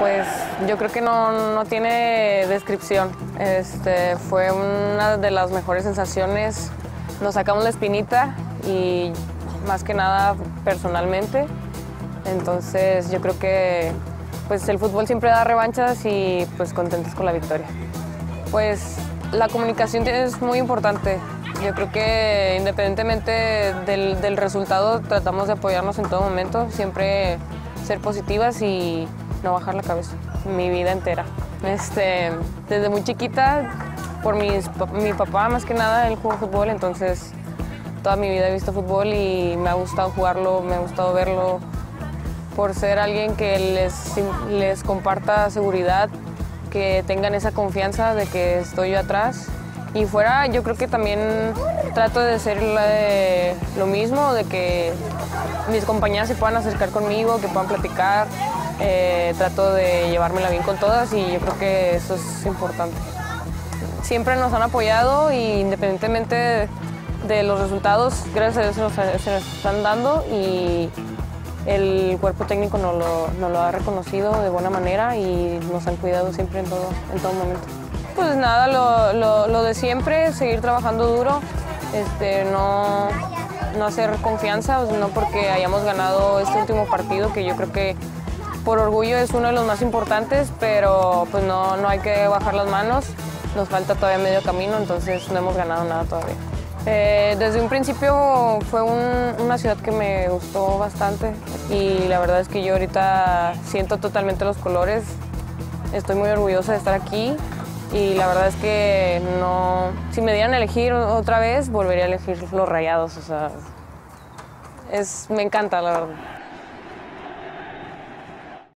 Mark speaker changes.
Speaker 1: Pues yo creo que no, no tiene descripción. Este, fue una de las mejores sensaciones. Nos sacamos la espinita y más que nada personalmente. Entonces yo creo que pues el fútbol siempre da revanchas y pues contentos con la victoria. Pues la comunicación es muy importante. Yo creo que independientemente del, del resultado tratamos de apoyarnos en todo momento, siempre ser positivas y no bajar la cabeza, mi vida entera. Este, desde muy chiquita, por mis, mi papá más que nada, él jugó fútbol, entonces toda mi vida he visto fútbol y me ha gustado jugarlo, me ha gustado verlo, por ser alguien que les, les comparta seguridad, que tengan esa confianza de que estoy yo atrás. Y fuera, yo creo que también trato de ser lo mismo, de que mis compañeras se puedan acercar conmigo, que puedan platicar. Eh, trato de llevármela bien con todas y yo creo que eso es importante. Siempre nos han apoyado y independientemente de los resultados, gracias a Dios se nos, están dando y el cuerpo técnico nos lo, ha reconocido de buena manera y nos han cuidado siempre en todo, en todo momento. Pues nada, lo, lo, lo de siempre, seguir trabajando duro, este, no, no hacer confianza, no porque hayamos ganado este último partido, que yo creo que por orgullo es uno de los más importantes, pero pues no, no hay que bajar las manos, nos falta todavía medio camino, entonces no hemos ganado nada todavía. Eh, desde un principio fue un, una ciudad que me gustó bastante y la verdad es que yo ahorita siento totalmente los colores. Estoy muy orgullosa de estar aquí y la verdad es que no, si me dieran a elegir otra vez, volvería a elegir los rayados. O sea, es, me encanta la verdad.